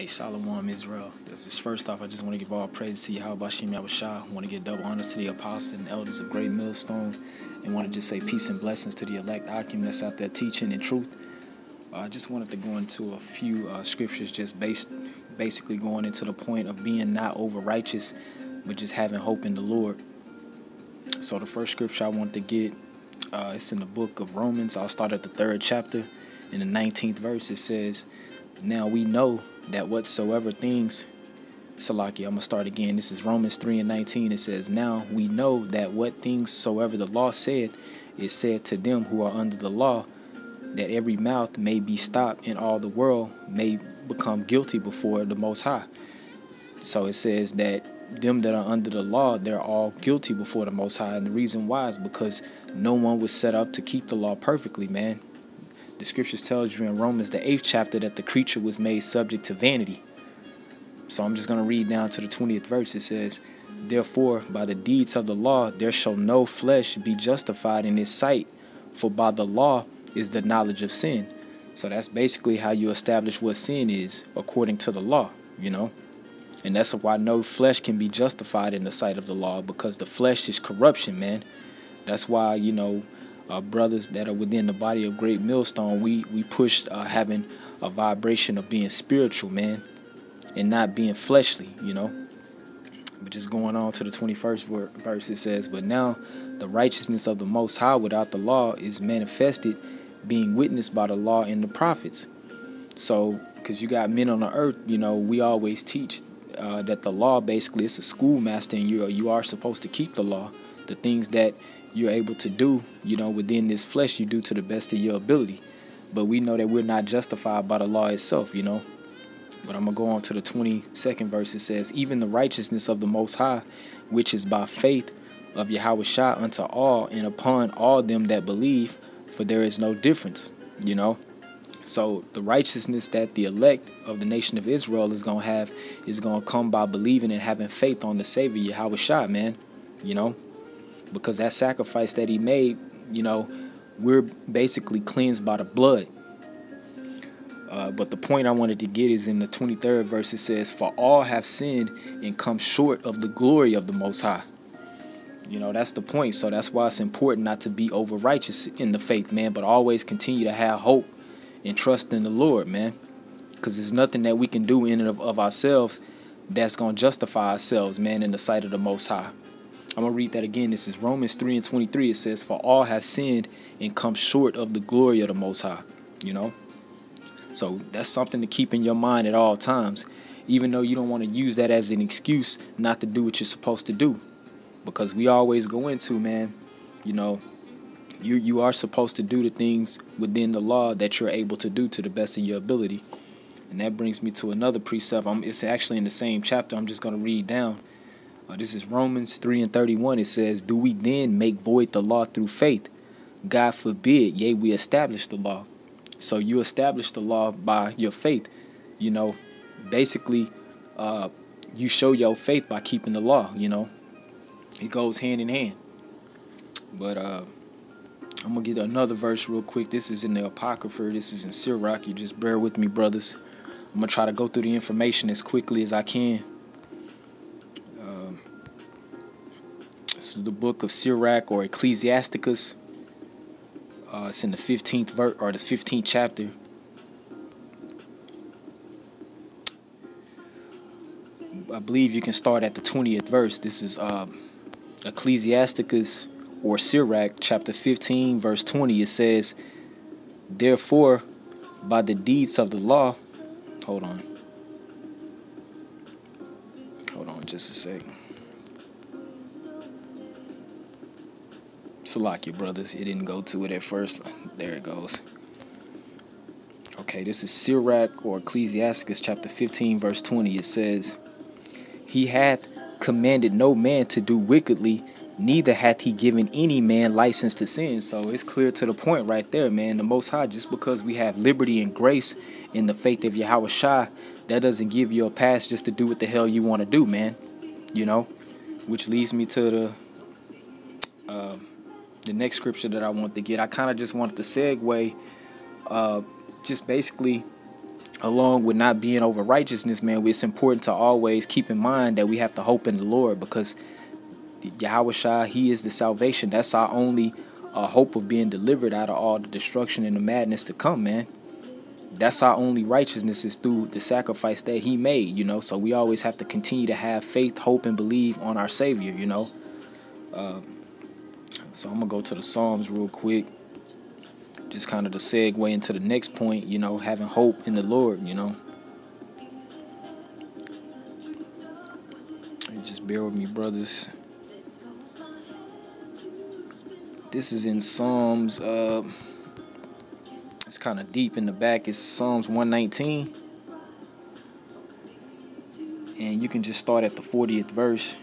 Hey, Shalom Israel. First off, I just want to give all praise to Yahweh Bashim Yahushua. I want to give double honors to the apostles and elders of Great Millstone. And want to just say peace and blessings to the elect Akim that's out there teaching in truth. I just wanted to go into a few uh, scriptures just based, basically going into the point of being not over righteous, but just having hope in the Lord. So the first scripture I want to get, uh, it's in the book of Romans. I'll start at the third chapter. In the 19th verse, it says, Now we know that whatsoever things Salaki, I'm gonna start again. This is Romans 3 and 19. It says, Now we know that what things soever the law said is said to them who are under the law, that every mouth may be stopped and all the world may become guilty before the most high. So it says that them that are under the law, they're all guilty before the most high. And the reason why is because no one was set up to keep the law perfectly, man. The scriptures tells you in Romans the eighth chapter that the creature was made subject to vanity. So I'm just going to read down to the 20th verse. It says, Therefore, by the deeds of the law, there shall no flesh be justified in his sight, for by the law is the knowledge of sin. So that's basically how you establish what sin is according to the law, you know. And that's why no flesh can be justified in the sight of the law because the flesh is corruption, man. That's why, you know, uh, brothers that are within the body of Great Millstone, we we push uh, having a vibration of being spiritual, man, and not being fleshly, you know. But just going on to the 21st verse, it says, But now the righteousness of the Most High without the law is manifested, being witnessed by the law and the prophets. So, because you got men on the earth, you know, we always teach uh, that the law basically is a schoolmaster, and you are, you are supposed to keep the law. The things that you're able to do, you know, within this flesh, you do to the best of your ability. But we know that we're not justified by the law itself, you know. But I'm going to go on to the 22nd verse. It says, Even the righteousness of the Most High, which is by faith of Yahweh Shah unto all and upon all them that believe, for there is no difference, you know. So the righteousness that the elect of the nation of Israel is going to have is going to come by believing and having faith on the Savior, Yahweh Shah, man, you know because that sacrifice that he made, you know, we're basically cleansed by the blood. Uh, but the point I wanted to get is in the 23rd verse, it says, For all have sinned and come short of the glory of the Most High. You know, that's the point. So that's why it's important not to be over righteous in the faith, man, but always continue to have hope and trust in the Lord, man. Because there's nothing that we can do in and of, of ourselves that's going to justify ourselves, man, in the sight of the Most High. I'm going to read that again. This is Romans 3 and 23. It says, For all have sinned and come short of the glory of the Most High. You know? So that's something to keep in your mind at all times. Even though you don't want to use that as an excuse not to do what you're supposed to do. Because we always go into, man, you know, you you are supposed to do the things within the law that you're able to do to the best of your ability. And that brings me to another precept. I'm, it's actually in the same chapter. I'm just going to read down. Uh, this is Romans 3 and 31. It says, Do we then make void the law through faith? God forbid, yea, we establish the law. So you establish the law by your faith. You know, basically, uh, you show your faith by keeping the law, you know. It goes hand in hand. But uh, I'm going to get another verse real quick. This is in the Apocrypha. This is in Sirach. You just bear with me, brothers. I'm going to try to go through the information as quickly as I can. Book of Sirach or Ecclesiasticus. Uh, it's in the 15th verse or the 15th chapter. I believe you can start at the 20th verse. This is uh, Ecclesiasticus or Sirach, chapter 15, verse 20. It says, Therefore, by the deeds of the law, hold on. Hold on just a second. Salakia brothers. It didn't go to it at first. There it goes. Okay, this is Sirach or Ecclesiasticus chapter 15, verse 20. It says, He hath commanded no man to do wickedly, neither hath he given any man license to sin. So it's clear to the point right there, man. The Most High, just because we have liberty and grace in the faith of Yahweh Shah, that doesn't give you a pass just to do what the hell you want to do, man. You know? Which leads me to the uh, the next scripture that I want to get. I kind of just wanted to segue, uh, just basically along with not being over righteousness, man, it's important to always keep in mind that we have to hope in the Lord because Yahweh He is the salvation. That's our only uh, hope of being delivered out of all the destruction and the madness to come, man. That's our only righteousness is through the sacrifice that He made, you know. So we always have to continue to have faith, hope, and believe on our Savior, you know. Uh, so I'm gonna go to the Psalms real quick just kind of the segue into the next point, you know, having hope in the Lord, you know. Just bear with me, brothers. This is in Psalms, uh, it's kind of deep in the back. It's Psalms 119. And you can just start at the 40th verse.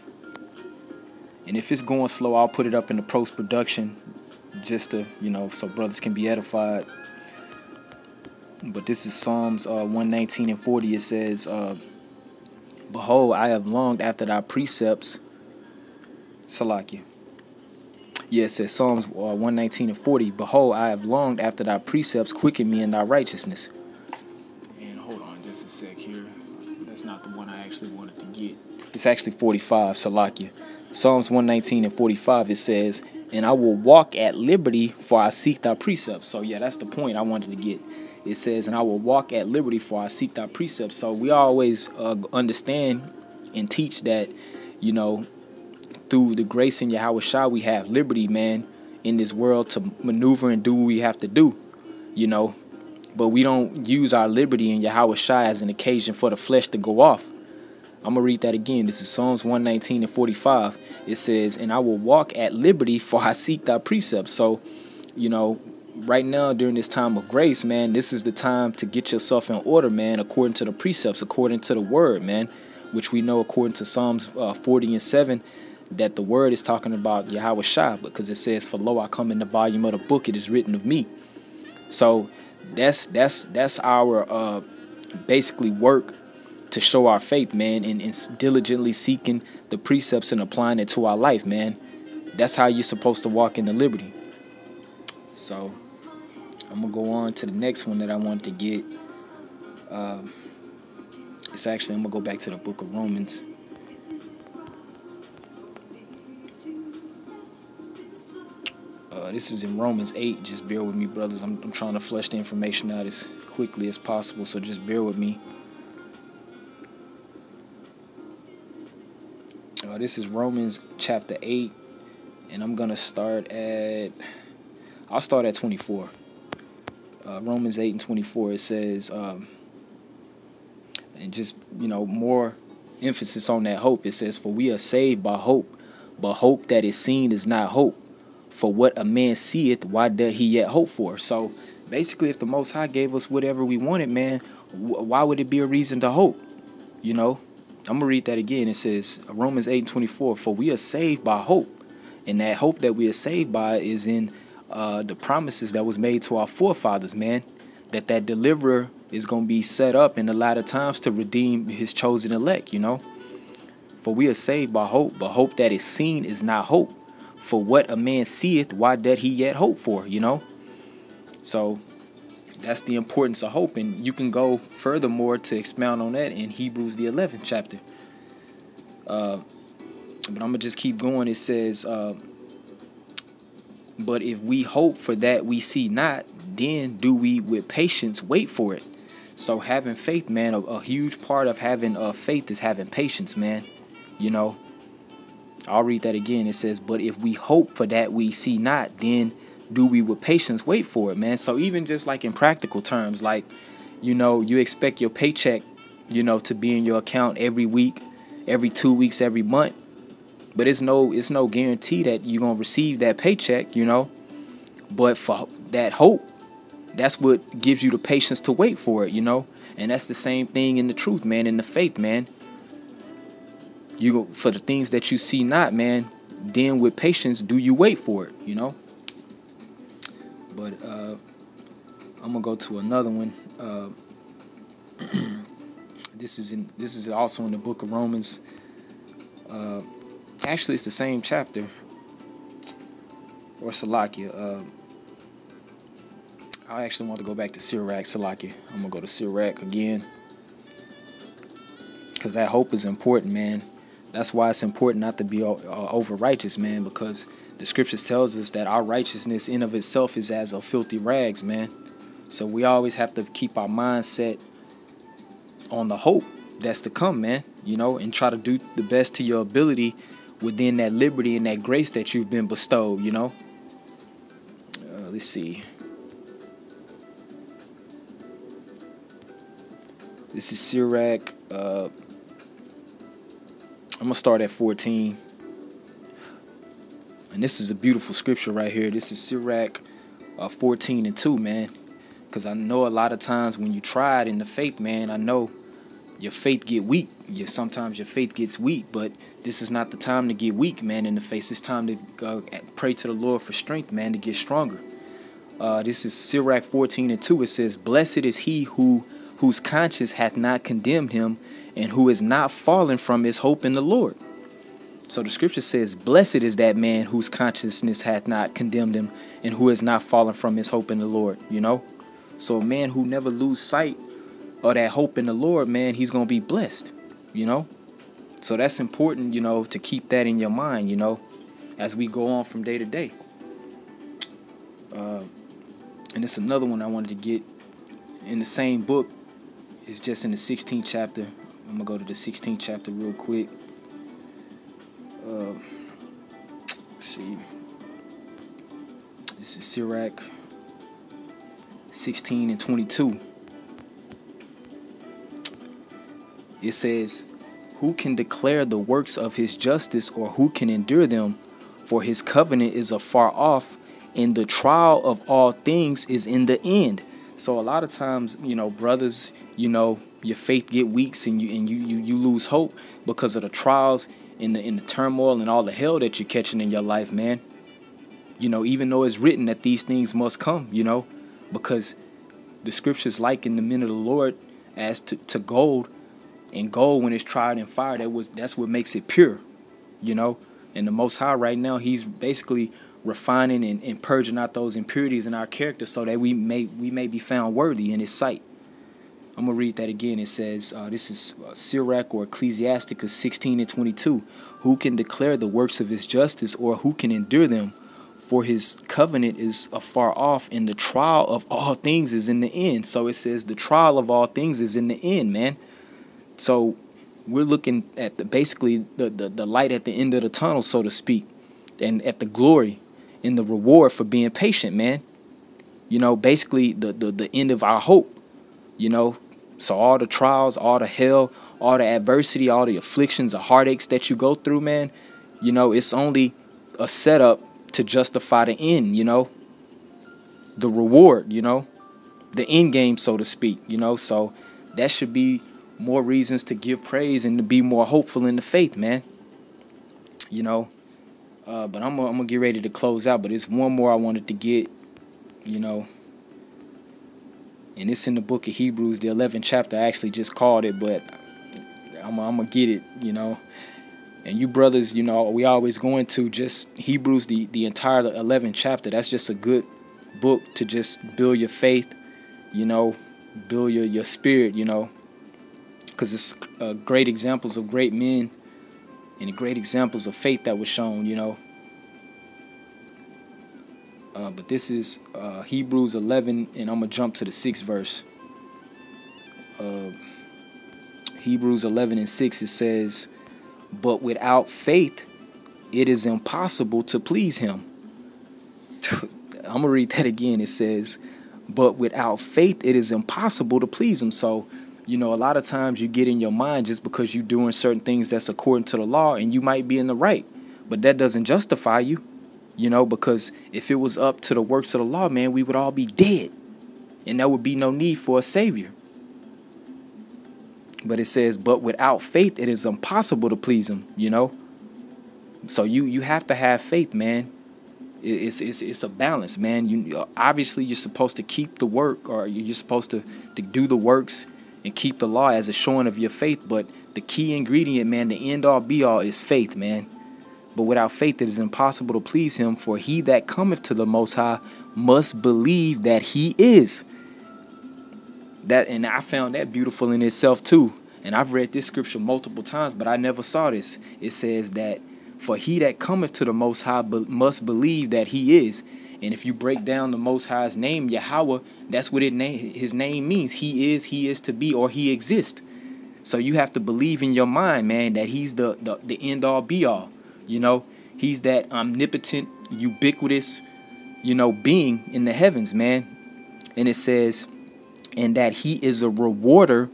And if it's going slow, I'll put it up in the post production just to, you know, so brothers can be edified. But this is Psalms uh, 119 and 40. It says, uh, Behold, I have longed after thy precepts. Salakia. Yeah, it says Psalms uh, 119 and 40. Behold, I have longed after thy precepts. Quicken me in thy righteousness. And hold on just a sec here. That's not the one I actually wanted to get. It's actually 45, Salakia. Psalms 119 and 45, it says, and I will walk at liberty for I seek thy precepts. So yeah, that's the point I wanted to get. It says, and I will walk at liberty for I seek thy precepts. So we always uh, understand and teach that, you know, through the grace in Yahweh Shah, we have liberty, man, in this world to maneuver and do what we have to do, you know. But we don't use our liberty in Yahweh Shah as an occasion for the flesh to go off. I'm going to read that again. This is Psalms 119 and 45 it says, And I will walk at liberty, for I seek thy precepts. So, you know, right now during this time of grace, man, this is the time to get yourself in order, man, according to the precepts, according to the word, man, which we know according to Psalms uh, 40 and 7 that the word is talking about Yahweh because it says, For lo, I come in the volume of the book, it is written of me. So that's that's that's our uh, basically work to show our faith, man, and, and diligently seeking the precepts and applying it to our life, man. That's how you're supposed to walk in the liberty. So I'm gonna go on to the next one that I wanted to get. Uh, it's actually I'm gonna go back to the book of Romans. Uh, this is in Romans 8. Just bear with me, brothers. I'm, I'm trying to flesh the information out as quickly as possible, so just bear with me. Uh, this is Romans chapter 8, and I'm going to start at, I'll start at 24. Uh, Romans 8 and 24, it says, um, and just, you know, more emphasis on that hope. It says, For we are saved by hope, but hope that is seen is not hope. For what a man seeth, why doth he yet hope for? So basically, if the Most High gave us whatever we wanted, man, why would it be a reason to hope? You know, I'm gonna read that again. It says Romans 8 and 24, for we are saved by hope. And that hope that we are saved by is in uh, the promises that was made to our forefathers, man. That that deliverer is gonna be set up in the latter times to redeem his chosen elect, you know. For we are saved by hope, but hope that is seen is not hope. For what a man seeth, why doth he yet hope for, you know? So that's the importance of hope. And you can go furthermore to expound on that in Hebrews, the 11th chapter. Uh, but I'm going to just keep going. It says, uh, But if we hope for that we see not, then do we with patience wait for it. So having faith, man, a, a huge part of having uh, faith is having patience, man. You know, I'll read that again. It says, But if we hope for that we see not, then do we with patience wait for it, man? So even just like in practical terms, like, you know, you expect your paycheck, you know, to be in your account every week, every two weeks, every month. But it's no it's no guarantee that you're gonna receive that paycheck, you know. But for that hope, that's what gives you the patience to wait for it, you know. And that's the same thing in the truth, man, in the faith, man. You go for the things that you see not, man. Then with patience, do you wait for it, you know? But uh, I'm gonna go to another one. Uh, this is in this is also in the book of Romans. Uh, actually, it's the same chapter or Salakia. Uh, I actually want to go back to Sirach, Salaki. I'm gonna go to Sirach again. Cause that hope is important, man. That's why it's important not to be uh, over righteous, man, because the scriptures tells us that our righteousness in of itself is as a filthy rags, man. So we always have to keep our mindset on the hope that's to come, man. You know, and try to do the best to your ability within that liberty and that grace that you've been bestowed, you know. Uh, let's see. This is Sirach. Uh, I'm going to start at 14. And this is a beautiful scripture right here. This is Sirach uh, 14 and 2, man. Because I know a lot of times when you try it in the faith, man, I know your faith get weak. You, sometimes your faith gets weak, but this is not the time to get weak, man, in the face. It's time to uh, pray to the Lord for strength, man, to get stronger. Uh, this is Sirach 14 and 2. It says, Blessed is he who whose conscience hath not condemned him, and who is not fallen from his hope in the Lord. So the scripture says, Blessed is that man whose consciousness hath not condemned him, and who has not fallen from his hope in the Lord. You know? So a man who never lose sight of that hope in the Lord, man, he's gonna be blessed. You know? So that's important, you know, to keep that in your mind, you know, as we go on from day to day. Uh, and it's another one I wanted to get in the same book. It's just in the 16th chapter. I'm gonna go to the 16th chapter real quick. Uh, see, this is Sirach 16 and 22. It says, Who can declare the works of his justice, or who can endure them? For his covenant is afar off, and the trial of all things is in the end. So a lot of times, you know, brothers, you know, your faith get weak and you and you you, you lose hope because of the trials in the in the turmoil and all the hell that you're catching in your life, man. You know, even though it's written that these things must come, you know, because the scriptures liken the men of the Lord as to, to gold, and gold when it's tried in fire, that was that's what makes it pure, you know. And the Most High right now, He's basically refining and, and purging out those impurities in our character so that we may we may be found worthy in His sight. I'm gonna read that again. It says, uh, "This is uh, Sirach or Ecclesiasticus 16 and 22. Who can declare the works of His justice, or who can endure them? For His covenant is afar off, and the trial of all things is in the end." So it says, the trial of all things is in the end, man. So we're looking at the basically the, the, the light at the end of the tunnel, so to speak, and at the glory and the reward for being patient, man. You know, basically the, the, the end of our hope. You know, so all the trials, all the hell, all the adversity, all the afflictions, the heartaches that you go through, man, you know, it's only a setup to justify the end, you know. The reward, you know. The end game, so to speak, you know. So that should be more reasons to give praise and to be more hopeful in the faith, man. You know. Uh, but I'm I'm gonna get ready to close out. But it's one more I wanted to get, you know. And it's in the book of Hebrews, the 11th chapter. I actually just called it, but I'm, I'm gonna get it, you know. And you brothers, you know, we always going to just Hebrews, the the entire 11th chapter. That's just a good book to just build your faith, you know, build your your spirit, you know, because it's uh, great examples of great men and great examples of faith that was shown, you know. Uh, but this is uh, Hebrews 11, and I'm going to jump to the sixth verse. Uh, Hebrews 11 and 6, it says, But without faith, it is impossible to please him. I'm going to read that again. It says, But without faith, it is impossible to please him. So, you know, a lot of times you get in your mind just because you're doing certain things that's according to the law and you might be in the right, but that doesn't justify you, you know, because if it was up to the works of the law, man, we would all be dead and there would be no need for a savior. But it says, but without faith, it is impossible to please him, you know? So you you have to have faith, man. It's it's it's a balance, man. You obviously you're supposed to keep the work, or you're supposed to to do the works and keep the law as a showing of your faith. But the key ingredient, man, the end all be all is faith, man. But without faith it is impossible to please him, for he that cometh to the most high must believe that he is. That and I found that beautiful in itself too. And I've read this scripture multiple times, but I never saw this. It says that for he that cometh to the most high must believe that he is. And if you break down the most high's name, Yahweh, that's what it name his name means. He is, he is to be, or he exists. So you have to believe in your mind, man, that he's the, the, the end all be all. You know, he's that omnipotent, ubiquitous, you know, being in the heavens, man. And it says, and that he is a rewarder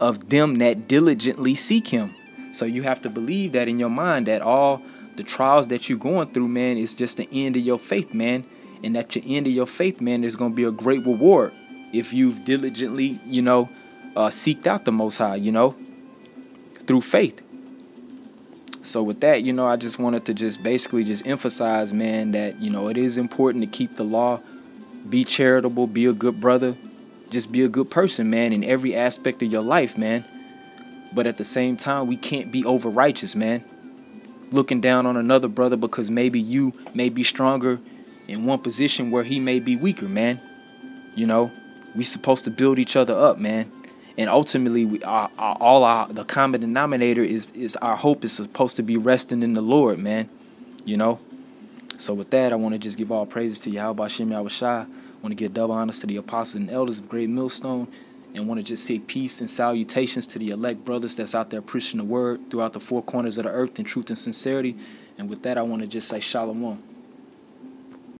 of them that diligently seek him. So you have to believe that in your mind that all the trials that you're going through, man, is just the end of your faith, man. And at the end of your faith, man, there's going to be a great reward if you've diligently, you know, uh, seeked out the Most High, you know, through faith. So with that, you know, I just wanted to just basically just emphasize, man, that you know it is important to keep the law, be charitable, be a good brother, just be a good person, man, in every aspect of your life, man. But at the same time, we can't be over righteous, man. Looking down on another brother because maybe you may be stronger in one position where he may be weaker, man. You know, we supposed to build each other up, man and ultimately we our, all our the common denominator is is our hope is supposed to be resting in the lord man you know? So with that i want to just give all praises to yahweh shai. I want to give double honors to the apostles and elders of great millstone. And want to just say peace and salutations to the elect brothers that's out there preaching the word throughout the four corners of the earth in truth and sincerity. And with that i want to just say shalom